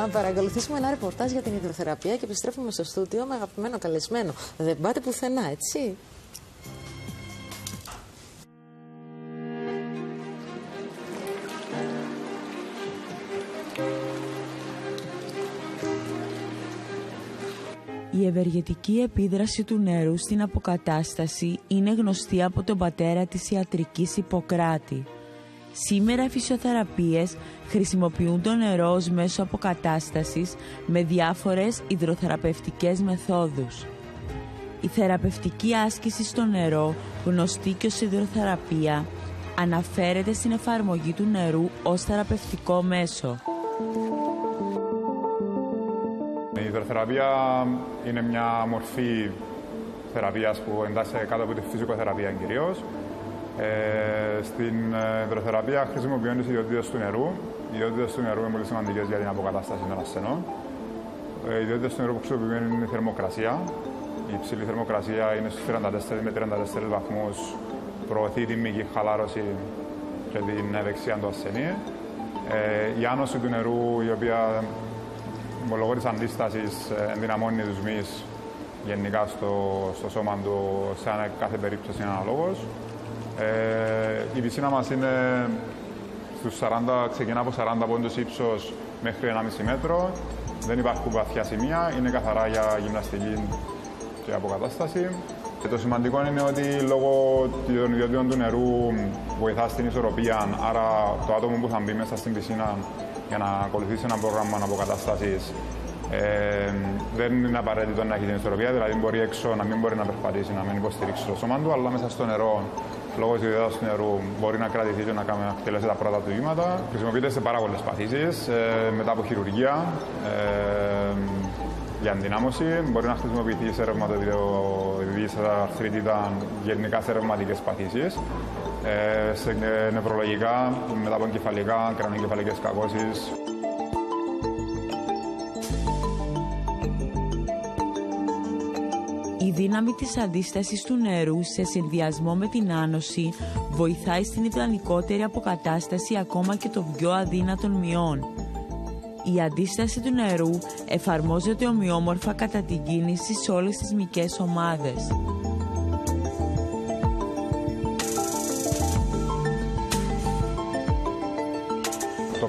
Να παρακολουθήσουμε ένα ρεπορτάζ για την υδροθεραπεία και επιστρέφουμε στο στούτιο με αγαπημένο καλεσμένο. Δεν πάτε πουθενά, έτσι. Η ευεργετική επίδραση του νερού στην αποκατάσταση είναι γνωστή από τον πατέρα της ιατρικής Ιπποκράτη. Σήμερα οι φυσιοθεραπείες χρησιμοποιούν το νερό ως μέσο αποκατάστασης με διάφορες υδροθεραπευτικές μεθόδους. Η θεραπευτική άσκηση στο νερό, γνωστή και ως υδροθεραπεία, αναφέρεται στην εφαρμογή του νερού ως θεραπευτικό μέσο. Η υδροθεραπεία είναι μια μορφή θεραπείας που εντάσσεται κάτω από τη φυσικοθεραπεία κυρίως ε, στην ε, υδροθεραπεία χρησιμοποιούν τις ιδιότητες του νερού. Οι ιδιότητες του νερού είναι πολύ σημαντικές για την αποκατάσταση των ασθενών. Ε, οι ιδιότητες του νερού που χρησιμοποιούν είναι η θερμοκρασία. Η υψηλή θερμοκρασία είναι στους 34 με 34 βαθμούς. Προωθεί τη μυϊκή χαλάρωση και την ευεξία του ασθενή. Ε, η άνοση του νερού, η οποία λόγω της αντίστασης ενδυναμώνει τους μυς γενικά στο, στο σώμα του σε κάθε περίπτωση είναι αναλόγως. Ε, η πισίνα μας είναι στους 40, ξεκινά από 40 πόντους ύψος μέχρι 1,5 μέτρο. Δεν υπάρχουν βαθιά σημεία, είναι καθαρά για γυμναστική και αποκατάσταση. Και το σημαντικό είναι ότι λόγω των ιδιωτήτων του νερού βοηθά στην ισορροπία, άρα το άτομο που θα μπει μέσα στην πισίνα για να ακολουθήσει ένα πρόγραμμα αποκατάστασης ε, δεν είναι απαραίτητο να έχει την ισορροπία, δηλαδή μπορεί έξω να μην μπορεί να περπατήσει, να μην υποστηρίξει το σώμα του, αλλά μέσα στο νερό λόγω της ιδιότητα του νερού μπορεί να κρατηθεί και να, να εκτελέσει τα πρώτα του βήματα. Χρησιμοποιείται σε πάρα πολλές παθήσεις ε, μετά από χειρουργία. Ε, για ενδυνάμωση μπορεί να χρησιμοποιηθεί σε ρευματοειδική αρθρίτιδα, γενικά σε ρευματικές παθήσεις. Ε, σε νευρολογικά, μετά από εγκεφαλικά, κρανοκεφαλικέ κακώσεις. Η δύναμη της αντίστασης του νερού σε συνδυασμό με την άνοση βοηθάει στην ιδανικότερη αποκατάσταση ακόμα και των πιο αδύνατων μειών. Η αντίσταση του νερού εφαρμόζεται ομοιόμορφα κατά την κίνηση σε όλες τις μυκές ομάδες.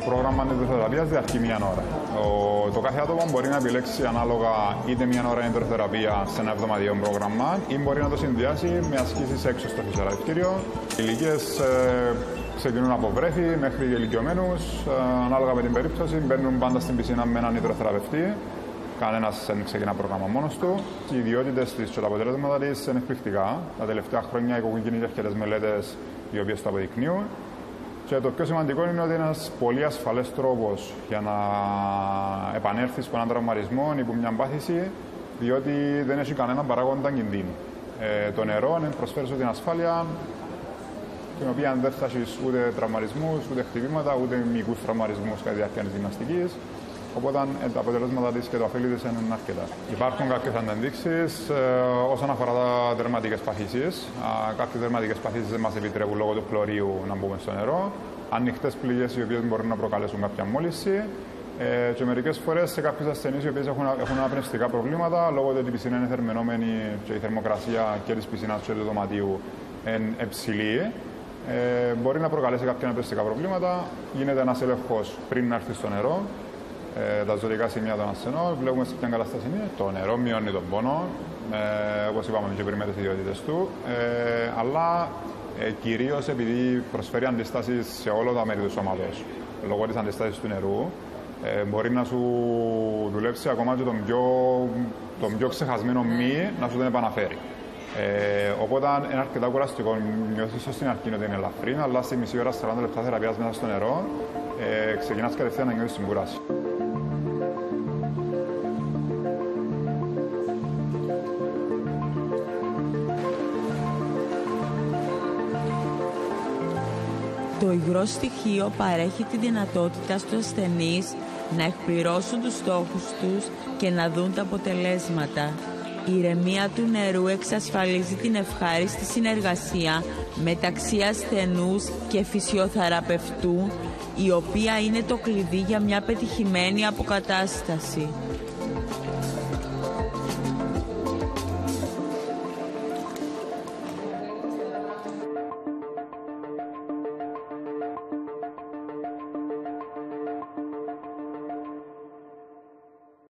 Πρόγραμμα νητροθεραπεία διαρκεί μία ώρα. Ο, το κάθε άτομο μπορεί να επιλέξει ανάλογα είτε μία ώρα νητροθεραπεία σε ένα εβδομαδιαίο πρόγραμμα ή μπορεί να το συνδυάσει με ασκήσεις έξω στο φυσιοθεραπευτήριο. Οι ηλικίες ε, ξεκινούν από βρέφη μέχρι ηλικιωμένους. Ε, ανάλογα με την περίπτωση, μπαίνουν πάντα στην πισίνα με έναν νητροθεραπευτή. Κανένας δεν ξεκινά πρόγραμμα μόνος του. Οι ιδιότητες της και τα αποτελέσματα της είναι εκπληκτικά. Τα τελευταία χρόνια έχουν γίνει αρκετές μελέτες οι οποίες το αποδεικνύουν. Και το πιο σημαντικό είναι ότι είναι ένας πολύ ασφαλές τρόπος για να επανέλθεις από έναν τραυματισμό ή από μια πάθηση, διότι δεν έχει κανένα παράγοντα κινδύνου. Ε, το νερό προσφέρει την ασφάλεια, την οποία δεν θα έχει ούτε τραυματισμούς, ούτε χτυπήματα, ούτε μικρού τραυματισμούς κατά τη διάρκεια της γυμναστικής. Οπότε ε, τα αποτελέσματα της και το ωφέλη της είναι αρκετά. Υπάρχουν κάποιες αντενδείξει ε, όσον αφορά τα δερματικές παθήσεις. Κάποιες δερματικές παθήσεις δεν μας επιτρέπουν λόγω του χλωρίου να μπούμε στο νερό. Ανοιχτές πληγές οι οποίες μπορούν να προκαλέσουν κάποια μόλυνση. Ε, και μερικές φορές σε κάποιου ασθενείς οι οποίες έχουν, έχουν απνευστικά προβλήματα λόγω του ότι η πισίνα είναι θερμενόμενη και η θερμοκρασία και της πισίνας και του δωματίου είναι υψηλή. Ε, μπορεί να προκαλέσει κάποια αναπνευστικά προβλήματα. Γίνεται ένας έλεγχος πριν να έρθει στο νερό ε, τα ζωτικά σημεία των ασθενών. Βλέπουμε σε ποια κατάσταση είναι. Το νερό μειώνει τον πόνο, ε, όπως είπαμε και πριν με τις ιδιότητες του. Ε, αλλά ε, κυρίως επειδή προσφέρει αντιστάσεις σε όλα τα μέρη του σώματος λόγω της αντιστάσης του νερού, ε, μπορεί να σου δουλέψει ακόμα και τον πιο, τον πιο ξεχασμένο μη να σου τον επαναφέρει. Ε, οπότε είναι αρκετά κουραστικό. Νιώθεις στην αρχή ότι είναι ελαφρύ, αλλά στη μισή ώρα, 40 λεπτά θεραπείας μέσα στο νερό, ε, ξεκινάς κατευθείαν να νιώθεις την κουράση. Το υγρό στοιχείο παρέχει τη δυνατότητα στους ασθενείς να εκπληρώσουν τους στόχους τους και να δουν τα αποτελέσματα. Η ηρεμία του νερού εξασφαλίζει την ευχάριστη συνεργασία μεταξύ ασθενούς και φυσιοθεραπευτού η οποία είναι το κλειδί για μια πετυχημένη αποκατάσταση.